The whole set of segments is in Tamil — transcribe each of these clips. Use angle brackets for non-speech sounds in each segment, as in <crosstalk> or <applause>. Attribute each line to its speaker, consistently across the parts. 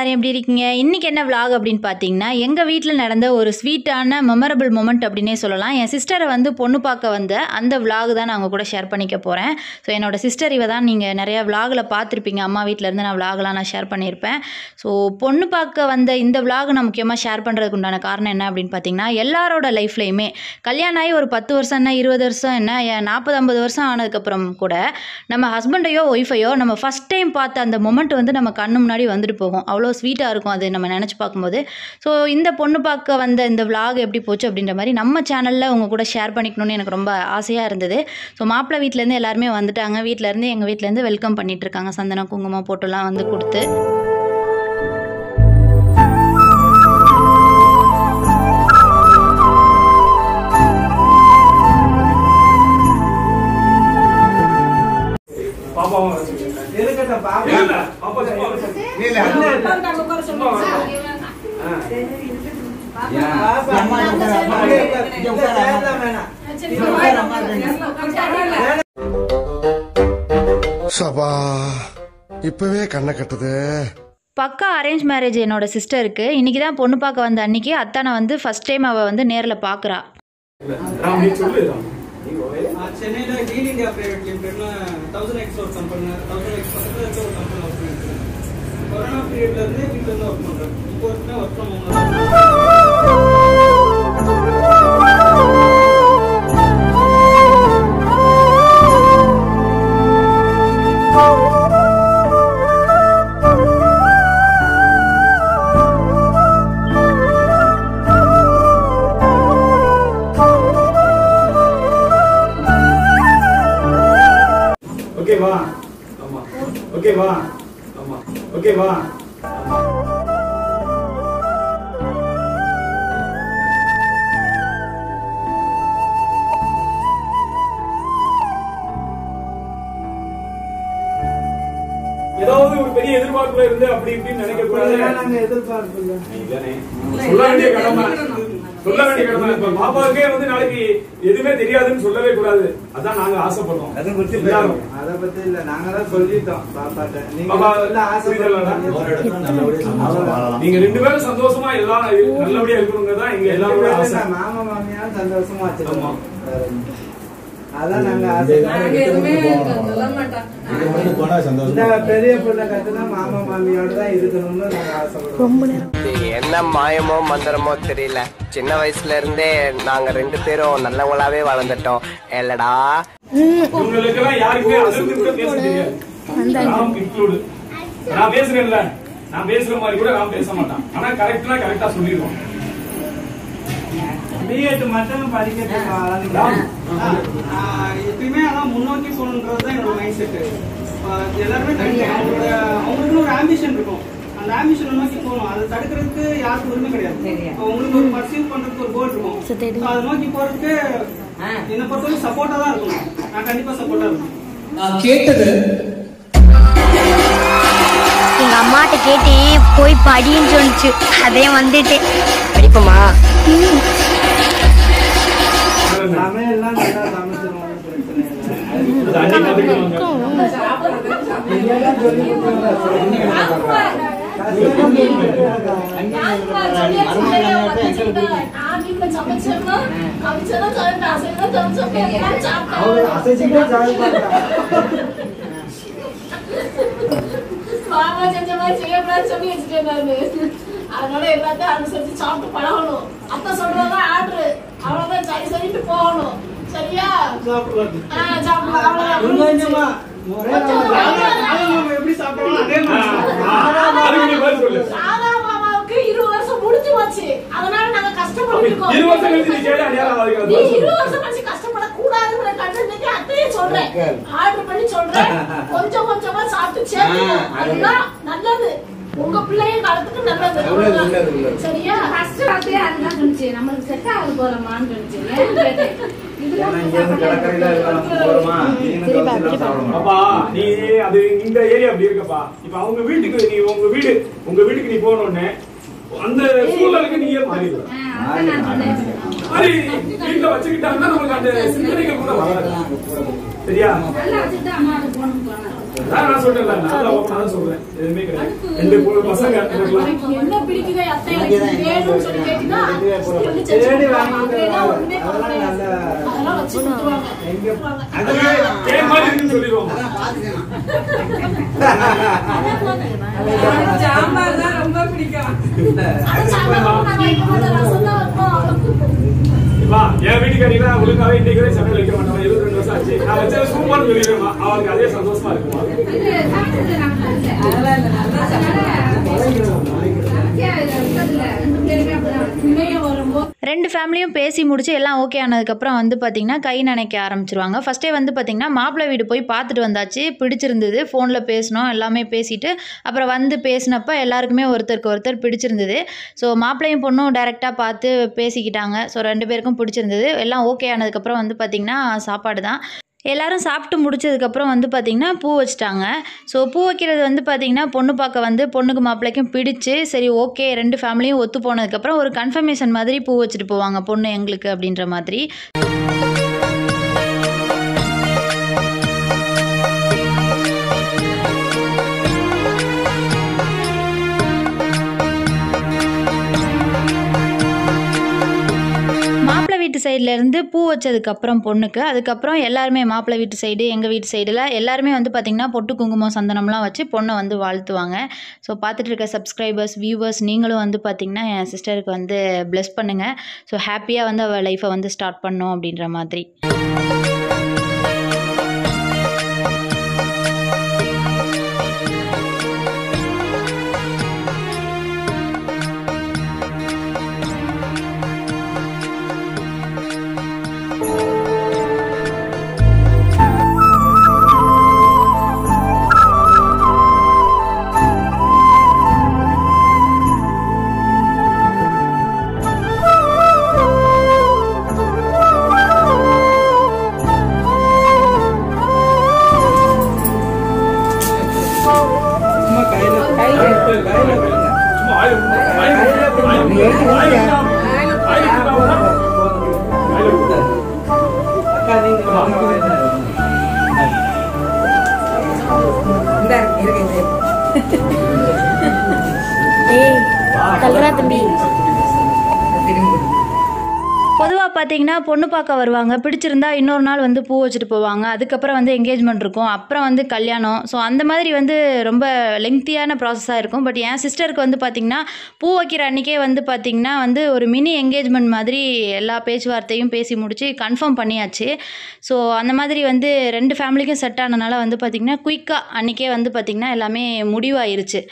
Speaker 1: என்ன விலாக் அப்படின்னு பார்த்தீங்கன்னா எங்கள் வீட்டில் நடந்த ஒரு ஸ்வீட்டான மெமரபிள் மூமெண்ட் அப்படின்னே சொல்லலாம். என் சிஸ்டரை வந்து பொண்ணு பார்க்க வந்த அந்த vlog தான் நான் உங்கள் கூட ஷேர் பண்ணிக்க போகிறேன் ஸோ என்னோட சிஸ்டர் இவ தான் நீங்கள் நிறையா விலாகில் பார்த்துருப்பீங்க. அம்மா வீட்டிலேருந்து நான் vlogலாம் நான் ஷேர் பண்ணியிருப்பேன் ஸோ பொண்ணு பார்க்க வந்த இந்த விலாக் நான் முக்கியமாக ஷேர் பண்ணுறதுக்கு உண்டான காரணம் என்ன அப்படின்னு பார்த்தீங்கன்னா எல்லாரோட லைஃப்லையுமே கல்யாணம் ஆகி ஒரு பத்து வருஷம் என்ன இருபது வருஷம் என்ன ஏன் நாற்பது ஐம்பது வருஷம் ஆனதுக்கப்புறம் கூட நம்ம ஹஸ்பண்டையோ ஒய்ஃபையோ நம்ம ஃபஸ்ட் டைம் பார்த்த அந்த மொமெண்ட் வந்து நம்ம கண்ணு முன்னாடி வந்துட்டு போகும். அவ்வளோ ஸ்வீட்டாக இருக்கும் அது நம்ம நினச்சி பார்க்கும்போது. ஸோ இந்த பொண்ணு பார்க்க வந்த இந்த விலாக் எப்படி போச்சு அப்படின்ற மாதிரி நம்ம சேனலில் உங்கள் கூட ஷேர் பண்ணிக்கணும்னு எனக்கு ரொம்ப ஆசையாக இருந்தது. ஸோ மாப்பிள்ளை வீட்டிலேருந்து எல்லாருமே வந்துட்டாங்க. வீட்டிலேருந்து எங்கள் வீட்டிலேருந்து வெல்கம் பண்ணிட்டு இருக்காங்க. சந்தனம் குங்குமம் போட்டுலாம் வந்து கொடுத்து.
Speaker 2: பாப்பாவும் வச்சுக்கோங்க.
Speaker 3: சபா இப்பவே கண்ணை கட்டுது.
Speaker 1: பக்கா அரேஞ்ச் மேரேஜ் என்னோட சிஸ்டருக்கு இன்றைக்கி தான் பொண்ணு பார்க்க வந்த அன்னைக்கு அத்தானை வந்து ஃபஸ்ட் டைம் அவள் வந்து நேரில் பார்க்குறா
Speaker 2: இல்ல, ராம், நீ சொல்லு ராம்.
Speaker 4: சென்னையில் deal India private லிமிடெட்னு thousand X work company thousand X பக்கத்தில் இருக்க ஒரு கம்பெனி ஒர்க் பண்ணிட்டு கொரோனா பீரியட்ல வீட்டிலேருந்து ஒர்க் பண்ணுறேன் இப்போ ஒர்க் ஒர்க் ஃப்ரம் ஹோம்
Speaker 2: ஓகேவா ஆமா ஓகேவா ஆமா ஓகேவா ஆமா ஏதாவது ஒரு பெரிய எதிர்பார்ப்புல இருந்து அப்படி இப்படின்னு நினைக்க கூடாது
Speaker 5: நாங்க
Speaker 2: நீதானே. சொல்ல வேண்டிய கடமை. சொல்ல வேண்டிய கடமை இப்ப பாப்பாவுக்கே வந்து நாளைக்கு எதுவுமே தெரியாதுன்னு சொல்லவே கூடாது. அதான் நாங்க ஆசைப்படுறோம்.
Speaker 5: அதை பத்தி
Speaker 2: எல்லாரும்.
Speaker 5: அதை பத்தி இல்ல நாங்க தான் சொல்லிட்டோம் பாப்பாட்ட. நீங்க
Speaker 2: நீங்க ரெண்டு பேரும் சந்தோஷமா எல்லாம் நல்லபடியா இருக்கணுங்க தான் எங்க எல்லாரோட ஆசை.
Speaker 5: மாமா மாமியாரும் சந்தோஷமா. வச்சிருக்கோம் அதான் நாங்க ஆசை. இந்த பெரிய பொண்ணை கத்துனா மாமா மாமியோட தான் இருக்கணும்னு நாங்க ஆசைப்படுறோம்.
Speaker 6: இது என்ன மாயமோ மந்திரமோ தெரியல. சின்ன வயசுல இருந்தே நாங்க ரெண்டு பேரும் நல்லவங்களாவே வளர்ந்துட்டோம். இல்லடா.
Speaker 2: நான் பேசுறேன்ல. நான் பேசுற மாதிரி கூட ராம் பேச மாட்டான். ஆனா கரெக்டா கரெக்டா சொல்லிடுவான்.
Speaker 5: பிஎட் மட்டும் படிக்கிறதுக்கு
Speaker 4: எப்பயுமே அதான் முன்னோக்கி போகணுன்றது தான் என்னோட மைண்ட் செட்டு எல்லாருமே தனி அவங்களோட அவங்களுக்குன்னு ஒரு ஆம்பிஷன் இருக்கும். அந்த ஆம்பிஷனை நோக்கி போகணும். அதை தடுக்கிறதுக்கு யாருக்கும் உரிமை கிடையாது. இப்போ உங்களுக்கு ஒரு பர்சீவ் பண்றதுக்கு ஒரு கோல் இருக்கும். அதை நோக்கி போறதுக்கு என்னை பொறுத்தவரைக்கும் சப்போர்ட்டா தான் இருக்கணும். நான் கண்டிப்பா சப்போர்ட்டா இருக்கணும்.
Speaker 7: எங்க அம்மாட்ட கேட்டேன் போய் படின்னு சொல்லிச்சு அதே வந்துட்டேன்.
Speaker 6: படிப்போமா?
Speaker 5: சமையல்லாம் நல்லா சமைச்சிருவோம் பிரச்சனை.
Speaker 2: அது அண்ணி பாத்துக்குவாங்க.
Speaker 5: இதெல்லாம் சொல்லி அசைச்சுக்கிட்டே சாப்பிடுறாங்க.
Speaker 8: அதனால எல்லாத்தையும் அனுசரிச்சு சாப்பிட்டு பழகணும். அத்தை சொல்றதா ஆர்டர் அவ்வளவுதான். சரி சரிட்டு போகணும். சரியா?
Speaker 4: சாப்பிடுறது
Speaker 8: ஆ, சாப்பிடலாம் அவ்வளவுதான்.
Speaker 4: கொஞ்சம் கொஞ்சமா
Speaker 8: கொஞ்சம்
Speaker 4: ராம- ராம எப்படி சாப்பிடுறோம் அதே
Speaker 2: ஆ,
Speaker 4: மாதிரி
Speaker 2: ஆ, அதுக்கு நீ பதில் சொல்லு.
Speaker 8: சாதா மாமாவுக்கு இருபது வருஷம் முடிஞ்சு போச்சு. அதனால நாங்க
Speaker 2: சொல்லு.
Speaker 8: இருபது வருஷம் கழிச்சு கஷ்டப்படக்கூடாதுங்கிற கண்டனத்துக்கு அத்தையே சொல்றேன். ஆர்டர் பண்ணி சொல்றேன். கொஞ்சம் கொஞ்சமா சாப்பிட்டு அதுதான் நல்லது. உங்க பிள்ளைங்க காலத்துக்கு நல்லது. சரியா?
Speaker 9: ஃபர்ஸ்ட் வார்த்தையே அதுதான் சொன்னுச்சு நம்மளுக்கு செட் ஆகுது போறோமான்னு சொன்னுச்சு <laughs>
Speaker 2: நீ அது இந்த ஏரியா அப்படி இருக்கப்பா. இப்ப அவங்க வீட்டுக்கு நீ உங்க வீடு உங்க வீட்டுக்கு நீ போனோடனே அந்த சூழலுக்கு நீயே மாறிடுவ மாதிரி வீட்டுல வச்சுக்கிட்டாங்கன்னா நமக்கு அந்த சிந்தனைகள் கூட வராது. சரியா? நான் சொல்றேன்ல நான் சொல்றேன். எதுவுமே கிடையாது. ரெண்டு பொ- பசங்க
Speaker 8: என்ன பிடிக்குதோ அத்தை வேணும்னு சொல்லி செஞ்சு
Speaker 5: தேடி
Speaker 2: சொல்லிடுவோம்
Speaker 9: சாம்பார் தான் ரொம்ப பிடிக்கும்.
Speaker 8: மாட்டோம்.
Speaker 2: இப்பா, என் வீட்டுக்காரிலாம் ஒழுங்காவே இன்னைக்கு சமையல் வைக்க மாட்டாங்க. இருபத்தி ரெண்டு வருஷம் ஆச்சு நான் வச்ச சூப்பர்னு சொல்லிடுவேன் அவருக்கு அதே சந்தோஷமா
Speaker 1: ரெண்டு ஃபேமிலியும் பேசி முடிச்சு எல்லாம் ஓகே ஆனதுக்கப்புறம் வந்து பார்த்திங்கன்னா கை நினைக்க ஆரம்பிச்சிருவாங்க. ஃபஸ்ட்டே வந்து பார்த்திங்கன்னா மாப்பிள்ளை வீடு போய் பார்த்துட்டு வந்தாச்சு. பிடிச்சிருந்தது. ஃபோனில் பேசினோம். எல்லாமே பேசிட்டு அப்புறம் வந்து பேசினப்போ எல்லாருக்குமே ஒருத்தருக்கு ஒருத்தர் பிடிச்சிருந்தது. ஸோ மாப்பிள்ளையும் பொண்ணும் டைரெக்டாக பார்த்து பேசிக்கிட்டாங்க. ஸோ ரெண்டு பேருக்கும் பிடிச்சிருந்தது. எல்லாம் ஓகே ஆனதுக்கப்புறம் வந்து பார்த்திங்கன்னா சாப்பாடு தான் எல்லாரும் சாப்பிட்டு முடிச்சதுக்கப்புறம் வந்து பார்த்திங்கன்னா பூ வச்சுட்டாங்க. ஸோ பூ வைக்கிறது வந்து பார்த்திங்கன்னா பொண்ணு பார்க்க வந்து பொண்ணுக்கு மாப்பிள்ளைக்கும் பிடிச்சி சரி ஓகே ரெண்டு ஃபேமிலியும் ஒத்து போனதுக்கப்புறம் ஒரு கன்ஃபர்மேஷன் மாதிரி பூ வச்சுட்டு போவாங்க பொண்ணு எங்களுக்கு அப்படின்ற மாதிரி. சைட்லேருந்து பூ வச்சதுக்கப்புறம் பொண்ணுக்கு அதுக்கப்புறம் எல்லாருமே மாப்பிள்ளை வீட்டு சைடு எங்கள் வீட்டு சைடில் எல்லாருமே வந்து பார்த்திங்கன்னா பொட்டு குங்குமம் சந்தனம்லாம் வச்சு பொண்ணை வந்து வாழ்த்துவாங்க. ஸோ பார்த்துட்டு இருக்க சப்ஸ்கிரைபர்ஸ் வியூவர்ஸ் நீங்களும் வந்து பார்த்திங்கன்னா என் சிஸ்டருக்கு வந்து ப்ளெஸ் பண்ணுங்கள் ஸோ ஹாப்பியாக வந்து அவள் லைஃப்பை வந்து ஸ்டார்ட் பண்ணோம் அப்படின்ற மாதிரி.
Speaker 5: Bentar,
Speaker 7: kira-kira. <laughs> Eh,
Speaker 1: kalau. பார்த்தீங்கன்னா பொண்ணு பார்க்க வருவாங்க. பிடிச்சிருந்தா இன்னொரு நாள் வந்து பூ வச்சுட்டு போவாங்க. அதுக்கப்புறம் வந்து என்கேஜ்மெண்ட் இருக்கும். அப்புறம் வந்து கல்யாணம். ஸோ அந்த மாதிரி வந்து ரொம்ப லெங்க்த்தியான ப்ராசஸாக இருக்கும். பட் என் சிஸ்டருக்கு வந்து பார்த்திங்கன்னா பூ வைக்கிற அன்றைக்கே வந்து பார்த்திங்கன்னா வந்து ஒரு மினி என்கேஜ்மெண்ட் மாதிரி எல்லா பேச்சுவார்த்தையும் பேசி முடித்து கன்ஃபார்ம் பண்ணியாச்சு. ஸோ அந்த மாதிரி வந்து ரெண்டு ஃபேமிலிக்கும் செட் ஆனனால வந்து பார்த்திங்கன்னா குயிக்காக அன்றைக்கே வந்து பார்த்திங்கன்னா எல்லாமே முடிவாயிருச்சு.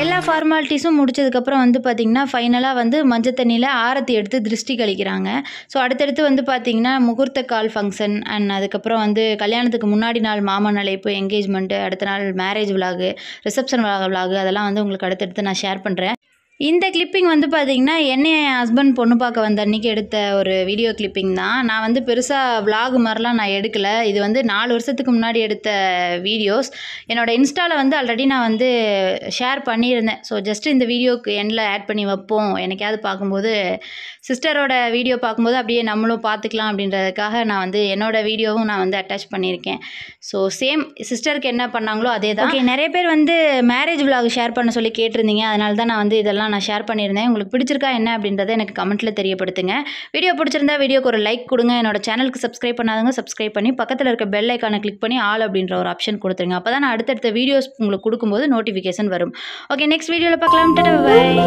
Speaker 1: எல்லா ஃபார்மாலிட்டிஸும் முடிச்சதுக்கப்புறம் வந்து பார்த்திங்கன்னா ஃபைனலாக வந்து மஞ்சள் தண்ணியில் ஆரத்தி எடுத்து திருஷ்டி கழிக்கிறாங்க. ஸோ அடுத்தடுத்து வந்து பார்த்திங்கன்னா முகூர்த்த கால் ஃபங்க்ஷன் அண்ட் அதுக்கப்புறம் வந்து கல்யாணத்துக்கு முன்னாடி நாள் மாமன் அழைப்பு என்கேஜ்மெண்ட்டு அடுத்த நாள் மேரேஜ் விலாகு ரிசப்ஷன் விலாகு அதெல்லாம் வந்து உங்களுக்கு அடுத்தடுத்து நான் ஷேர் பண்ணுறேன் இந்த கிளிப்பிங் வந்து பார்த்தீங்கன்னா என்னை என் ஹஸ்பண்ட் பொண்ணு பார்க்க வந்த அன்றைக்கி எடுத்த ஒரு வீடியோ கிளிப்பிங் தான். நான் வந்து பெருசாக vlog மாதிரிலாம் நான் எடுக்கலை. இது வந்து நாலு வருஷத்துக்கு முன்னாடி எடுத்த வீடியோஸ் என்னோட இன்ஸ்டாவில் வந்து ஆல்ரெடி நான் வந்து ஷேர் பண்ணியிருந்தேன். ஸோ ஜஸ்ட் இந்த வீடியோக்கு எண்டில் ஆட் பண்ணி வைப்போம். எனக்காவது பார்க்கும்போது சிஸ்டரோட வீடியோ பார்க்கும்போது அப்படியே நம்மளும் பார்த்துக்கலாம் அப்படின்றதுக்காக நான் வந்து என்னோட வீடியோவும் நான் வந்து அட்டாச் பண்ணியிருக்கேன். ஸோ சேம் சிஸ்டருக்கு என்ன பண்ணாங்களோ அதே தான் ஓகே நிறைய பேர் வந்து மேரேஜ் vlog ஷேர் பண்ண சொல்லி கேட்டிருந்தீங்க. அதனால தான் நான் வந்து இதெல்லாம் நான் ஷேர் பண்ணியிருந்தேன். உங்களுக்கு பிடிச்சிருக்கா என்ன அப்படின்றத எனக்கு கமெண்ட்டில் தெரியப்படுத்துங்க. வீடியோ பிடிச்சிருந்தா வீடியோக்கு ஒரு லைக் கொடுங்க. என்னோட சேனலுக்கு சப்ஸ்கிரைப் பண்ணாதவங்க சப்ஸ்கிரைப் பண்ணி பக்கத்தில் இருக்க பெல் ஐக்கானை கிளிக் பண்ணி ஆல் அப்படின்ற ஒரு ஆப்ஷன் கொடுத்துருங்க. அப்போ தான் நான் அடுத்தடுத்த வீடியோஸ் உங்களுக்கு கொடுக்கும்போது நோட்டிஃபிகேஷன் வரும். ஓகே நெக்ஸ்ட் வீடியோவில் பார்க்கலாம். பாய்